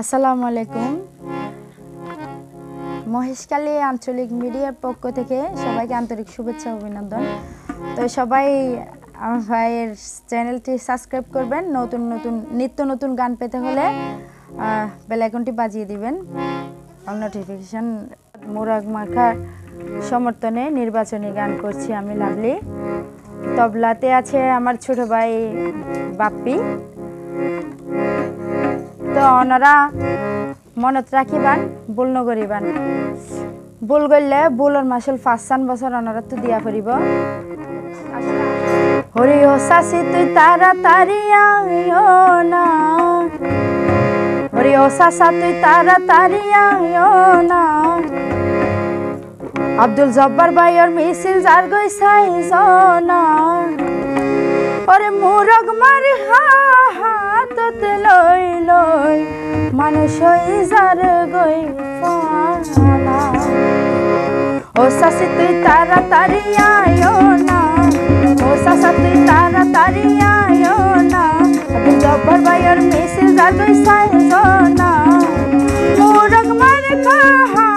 আসসালামু আলাইকুম। মহেশকালী আঞ্চলিক মিডিয়ার পক্ষ থেকে সবাইকে আন্তরিক শুভেচ্ছা, অভিনন্দন। তো সবাই আমার ভাইয়ের চ্যানেলটি সাবস্ক্রাইব করবেন, নতুন নতুন, নিত্য নতুন গান পেতে হলে বেল আইকনটি বাজিয়ে দিবেন। নোটিফিকেশান মুরাগ মাখার সমর্থনে নির্বাচনী গান করছি আমি, লাভলি। তবলাতে আছে আমার ছোট ভাই বাপ্পি। তো ওনারা মনত রাখিবান, ভুল নগরিবান ভুল করলে ভুলর মাসুল পাঁচ চান বছর ওনারা তো দিয়া ফুরিব। হরি ও শাসি তুই তাড়াতাড়ি আইও না। হরি ও শাসা তুই তাড়াতাড়ি আইও না। আব্দুল জব্বার ভাইয়ের মিছিল যার গই সাইজ না। ওরে মুরগ মারি হা। হাততে লই লই মানুষ যার গই পানা ও শাসি তুই তাড়াতাড়ি আয়ো না। ও শাসা তুই তাড়াতাড়ি আয়ো না। আব্দুল জব্বার ভাইয়ের মিছিল যার গই সাইজ না। মুরগ মারি হা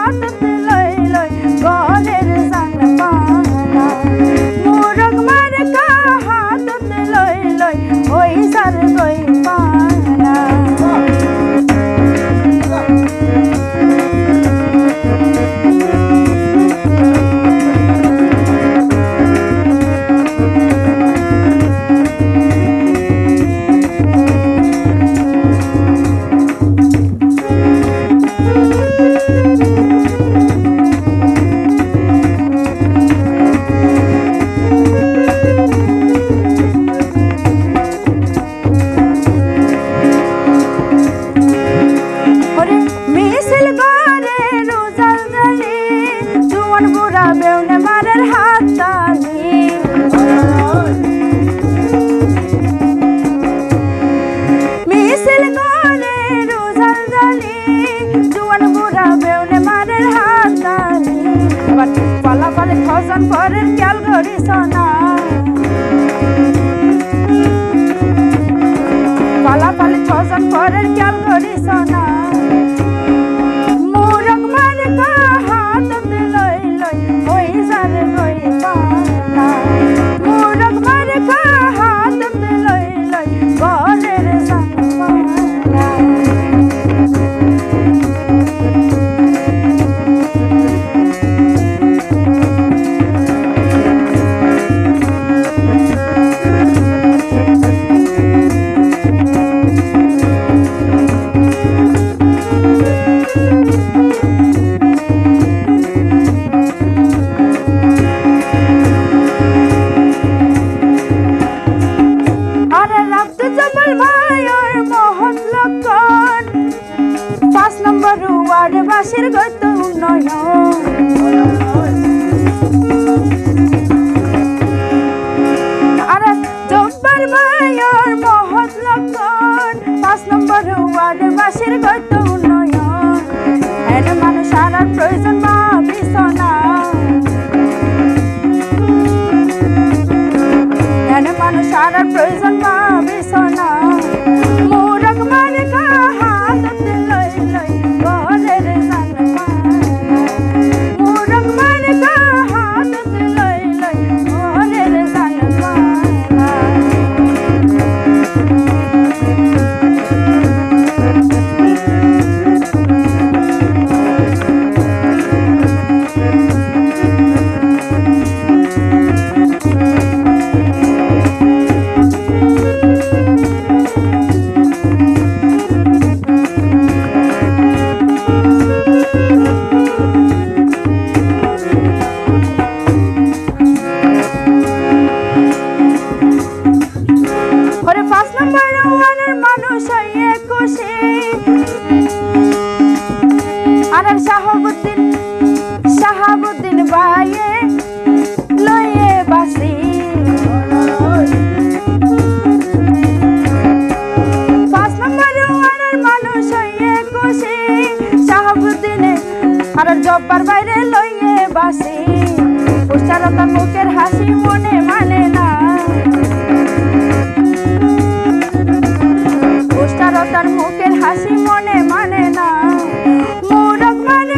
মানুষ আর প্রয়োজন পাবে ওরে পাঁচ নম্বর ওয়ানের মানুষ হইয়ে খুশি। আর শাহাবুদ্দিন শাহাবুদ্দিন ভাইয়ে লইয়ে বাসি। পাঁচ নম্বর ওয়ানের মানুষ হইয়ে খুশি, শাহাবুদ্দিনে। আর জব্বার বাইরে লইয়ে বাসি। পুষ্টারতার মুখের হাসি মনে মানে না। হাসি মনে মনে মানে না। মুরগ মার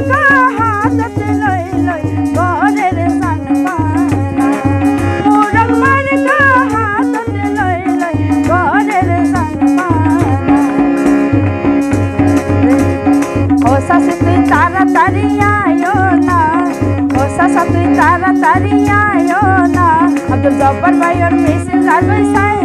হাতত লই লই ঘরের সানপানা মুরগ মার হাতত লই লই ঘরের সানপানা ও শাশু তুই তাড়াতাড়ি আয়ো না। ও শাশা তুই তাড়াতাড়ি আয়ো না। আব্দুল জব্বার ভাই ওর মেসেজ আর সাই না